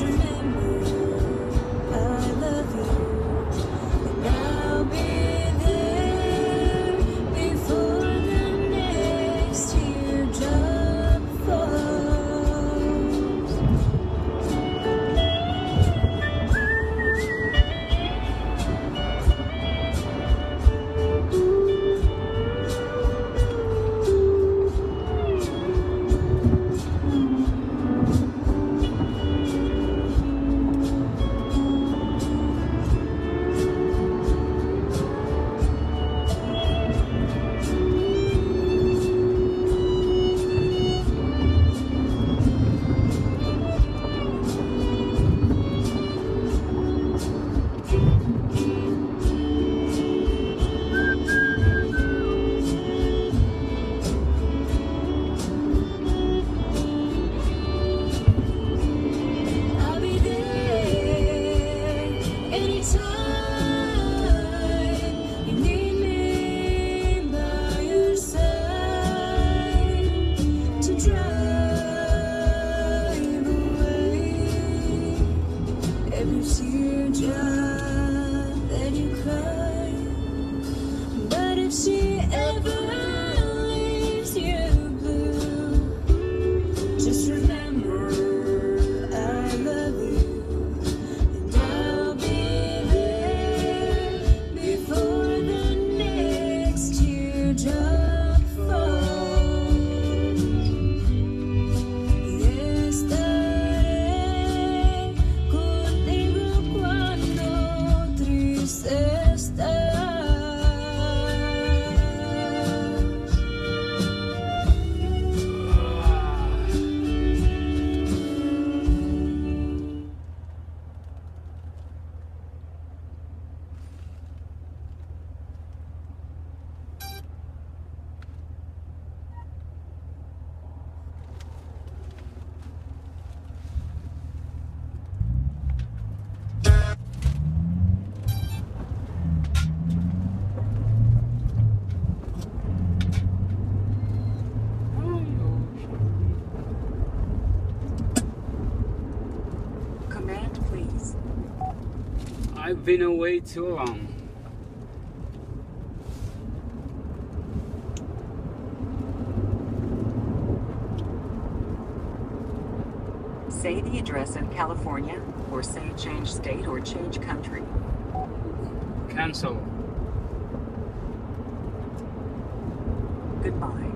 Yes. 不是这。I've been away too long. Say the address in California, or say change state or change country. Cancel. Goodbye.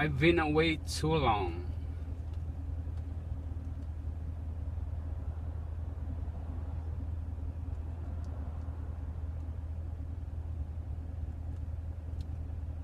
I've been away too long.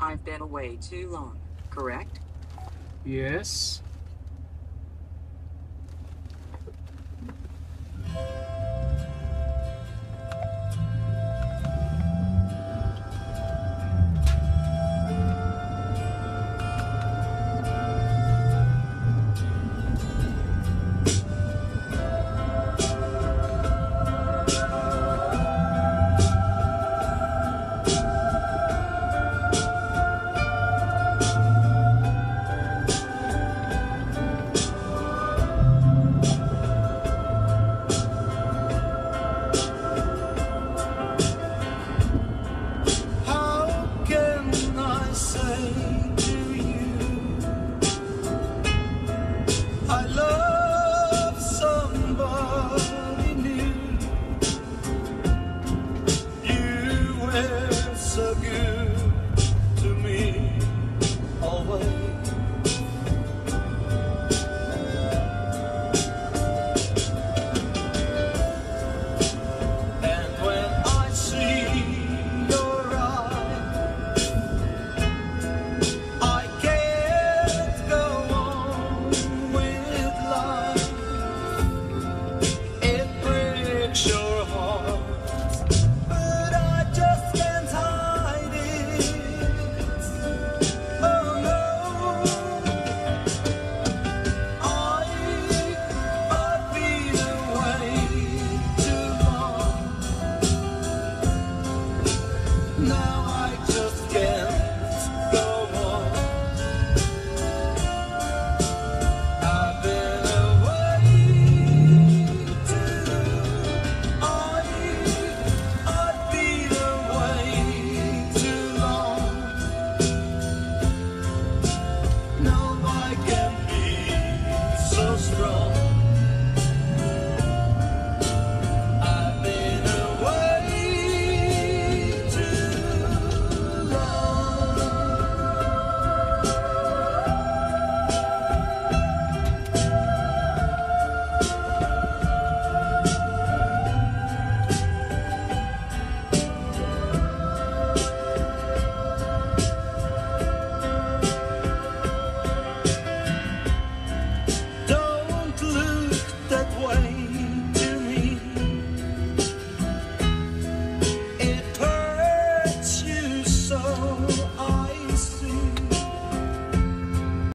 I've been away too long, correct? Yes.